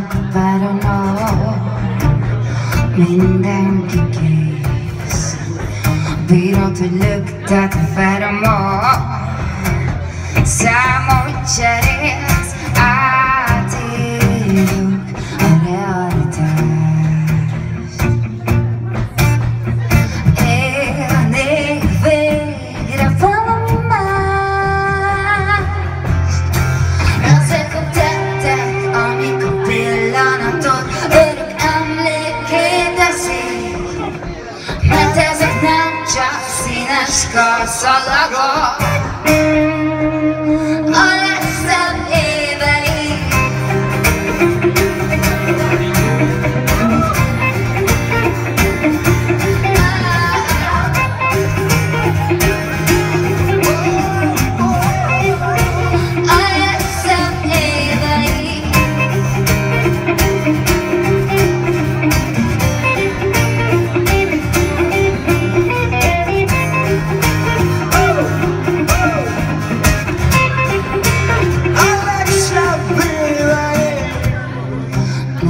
better know mindenki kész Bírod, hogy löktet fel a ma Számot cserélsz, mieszka samego.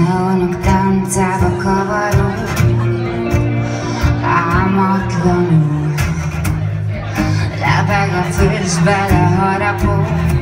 Neonok táncába kavarok Álmatlanul. Lebeg a füstbe, leharapok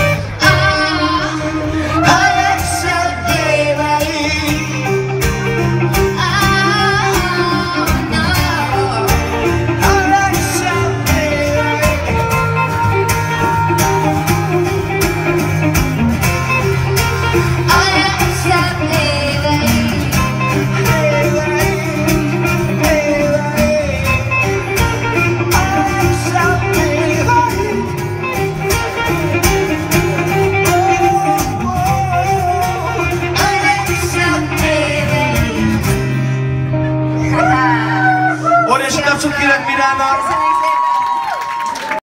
kérek Myrának! Köszönjük